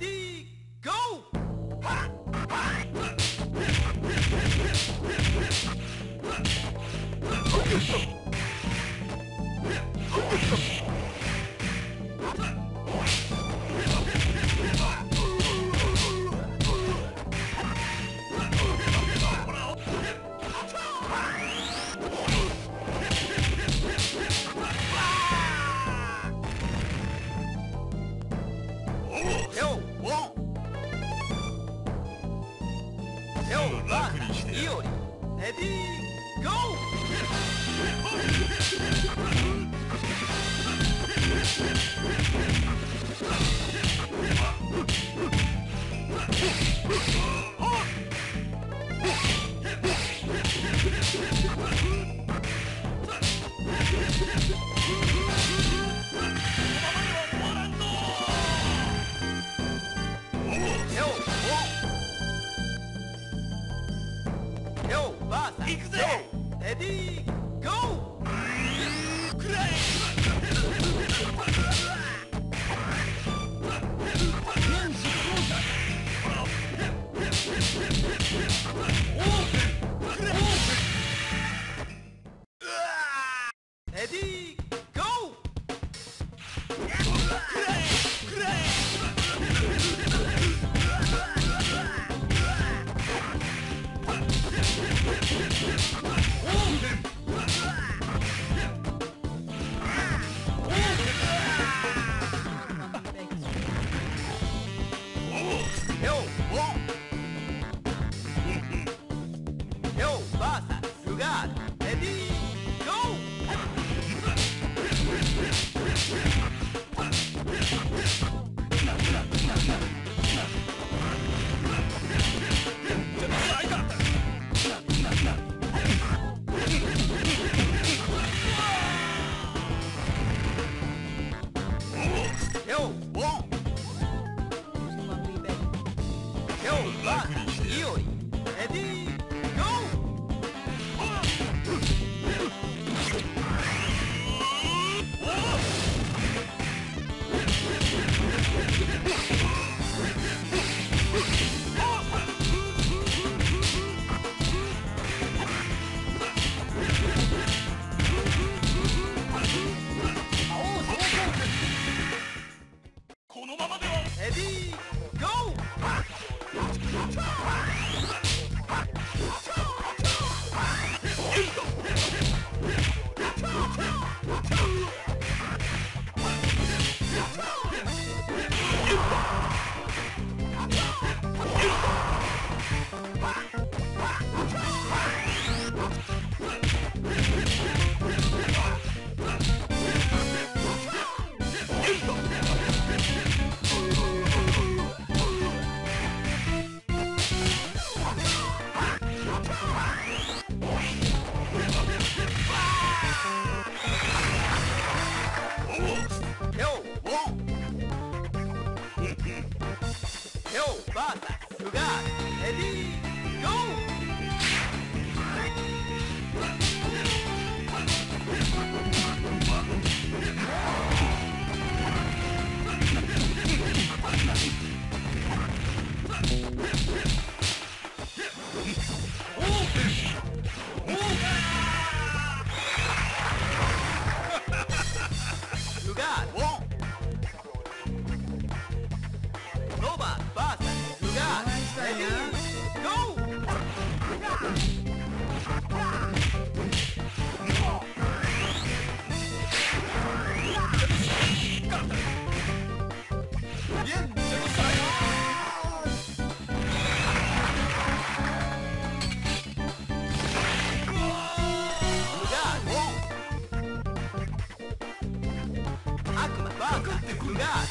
ready?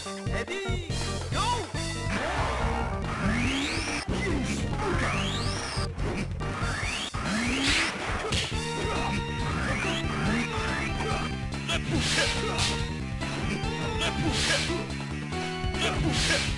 Let me go. Let me get!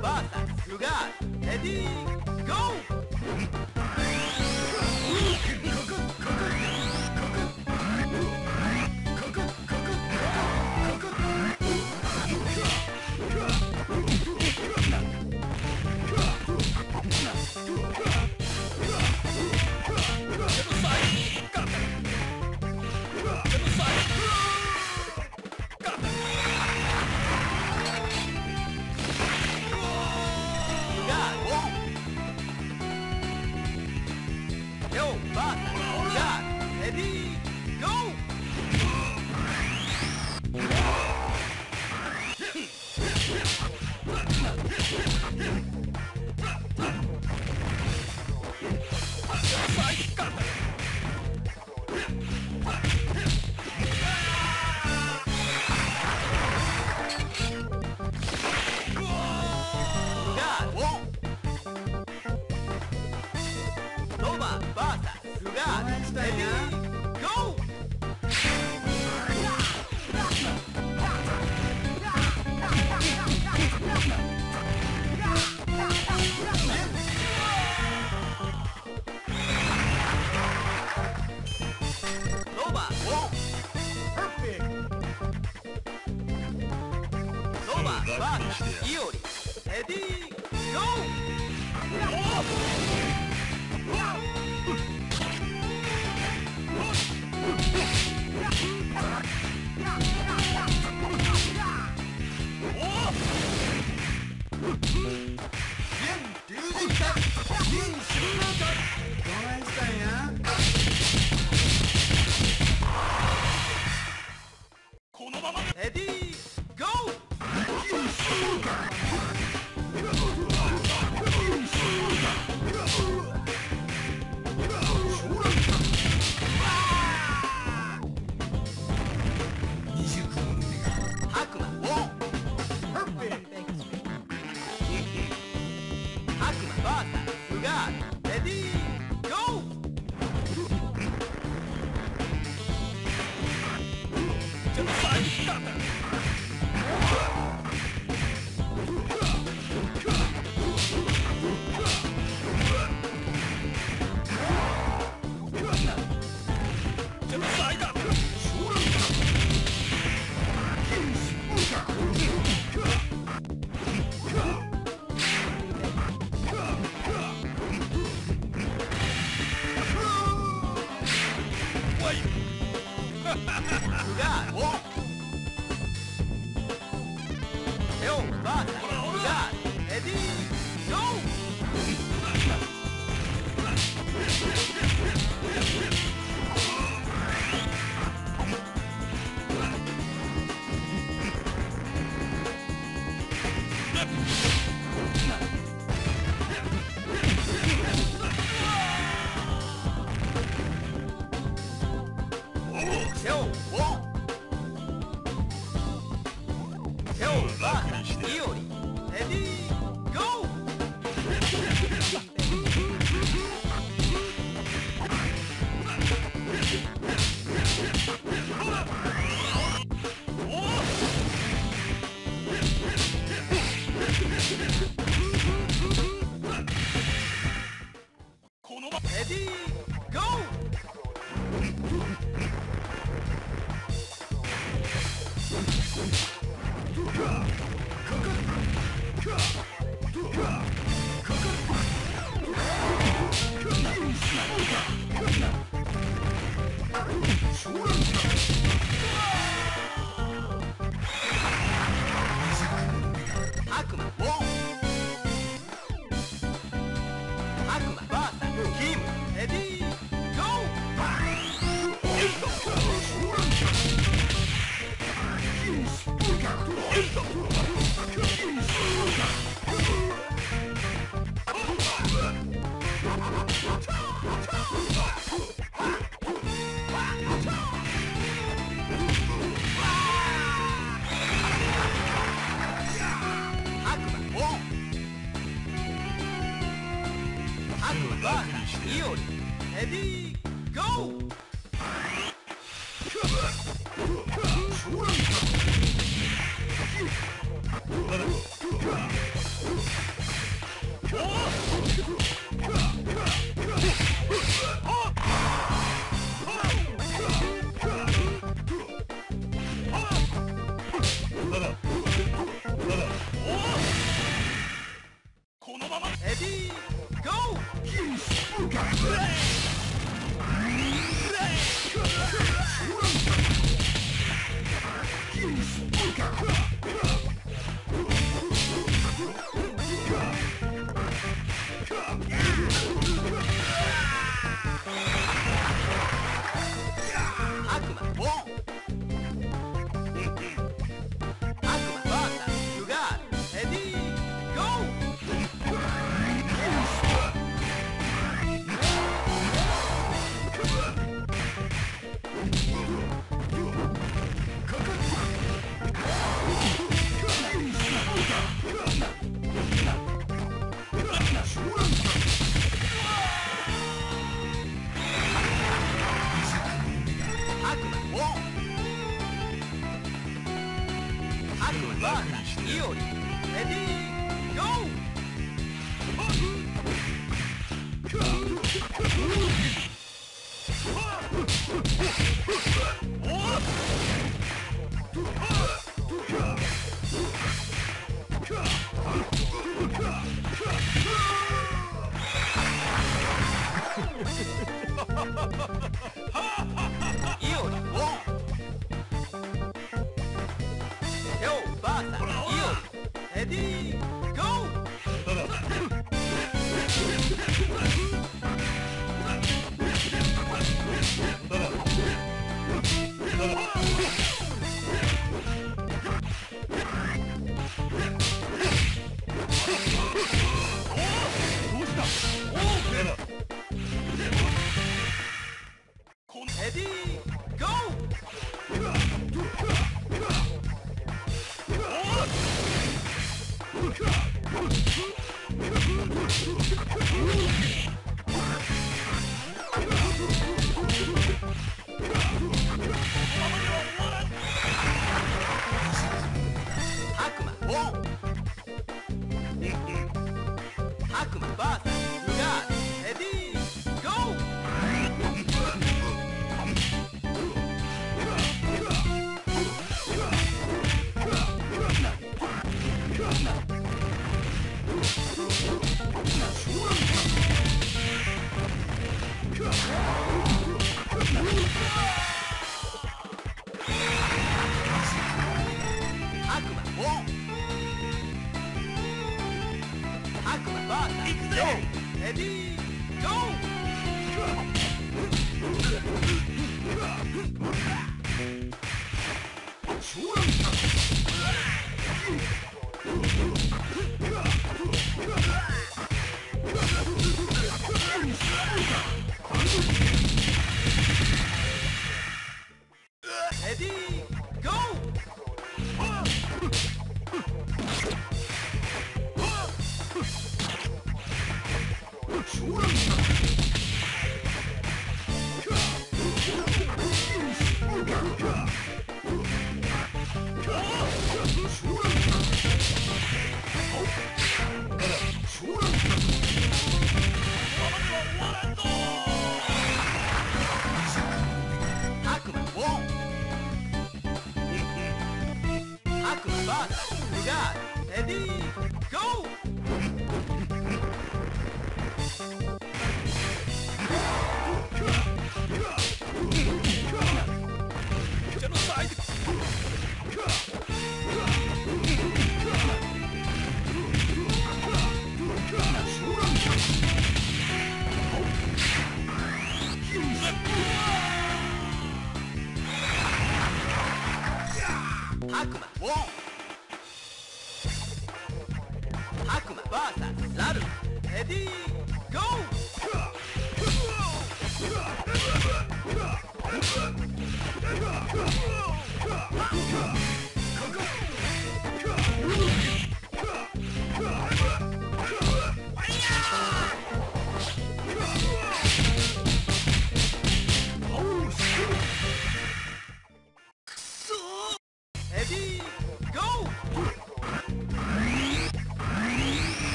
bata, got ready, go! バーナイオリレディーゴー Gençler ya.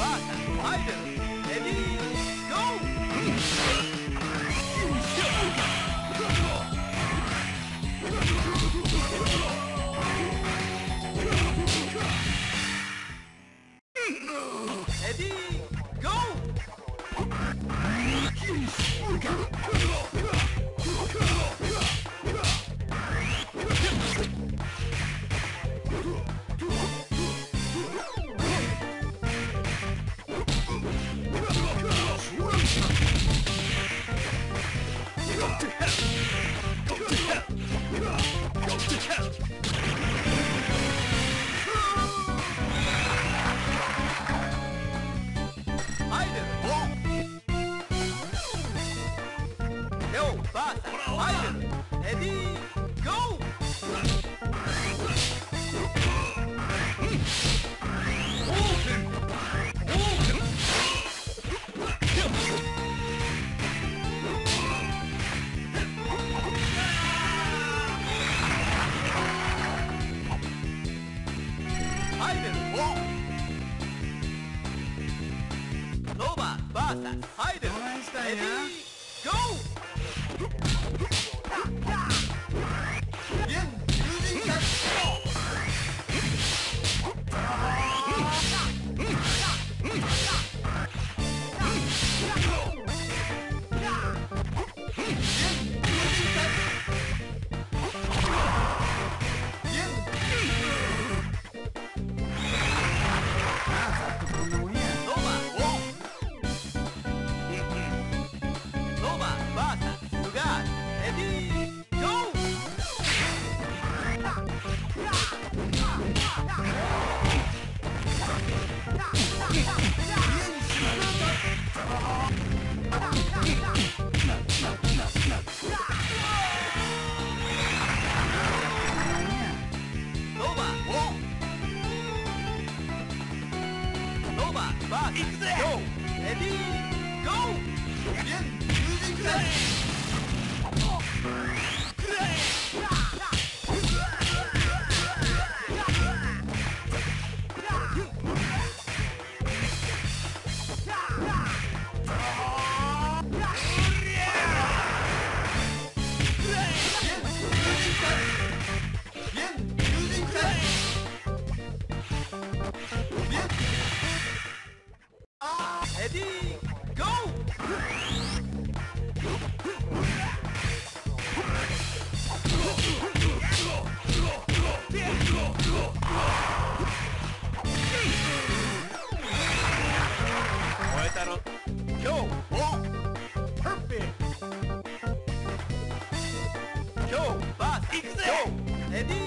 Bak haydi. Dediğim Edith.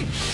Hmm.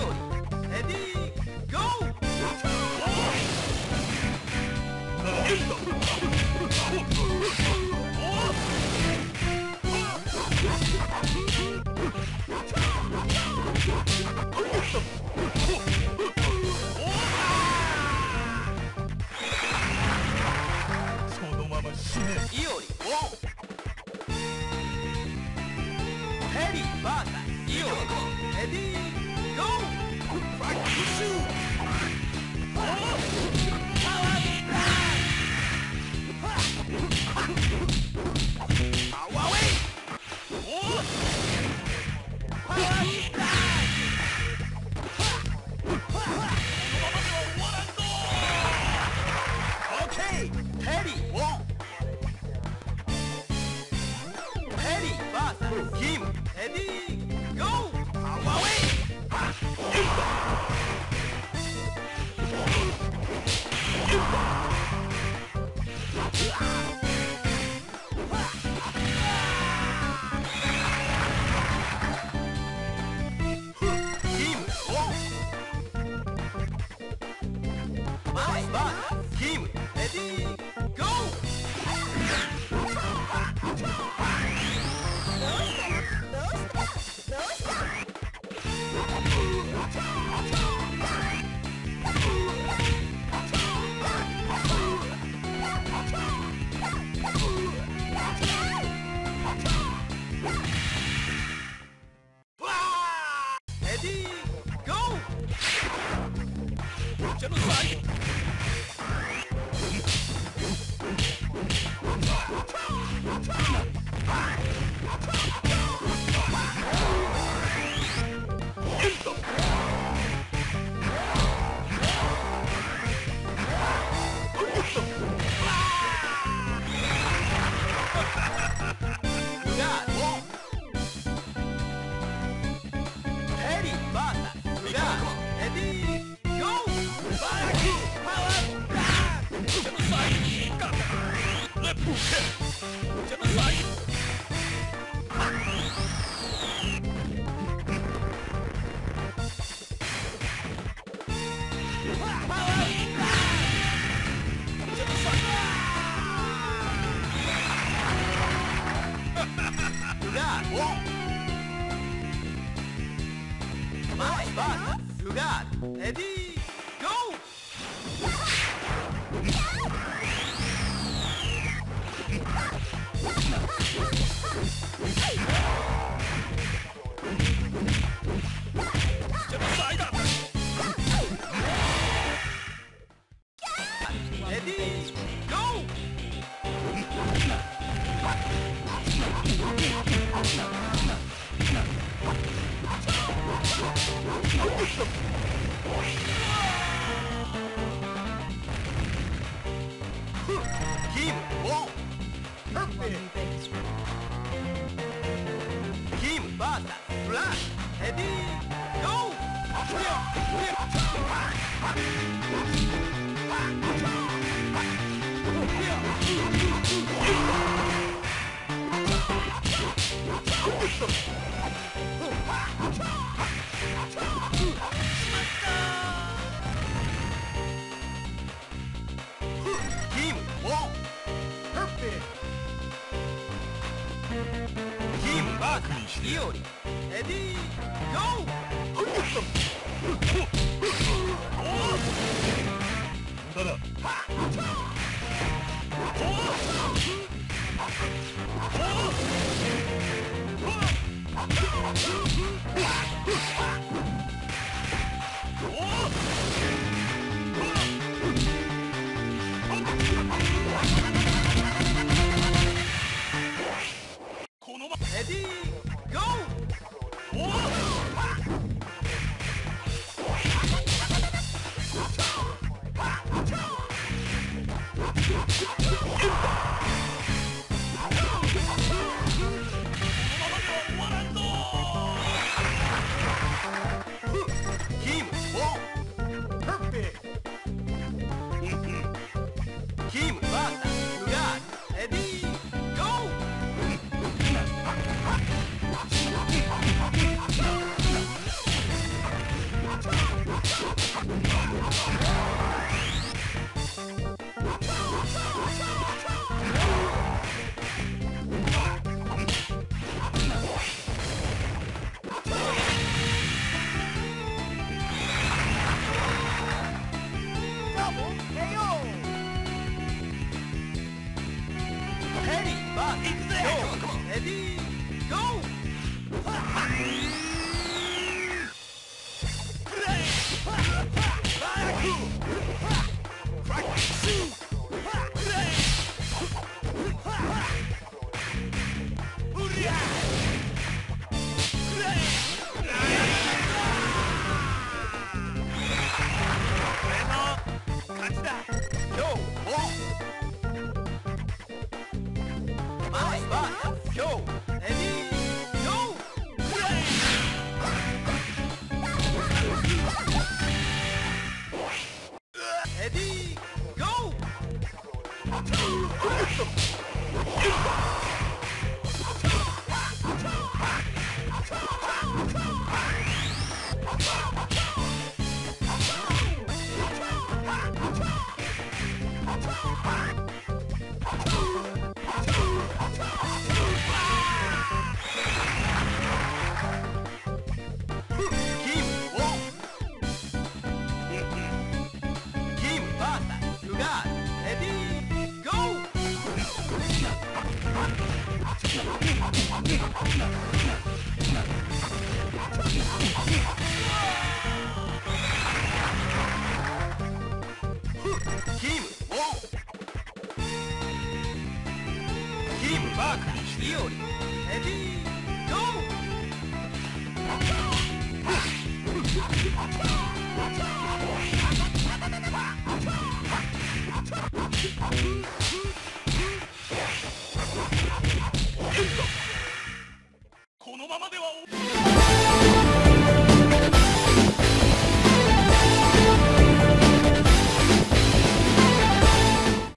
サ、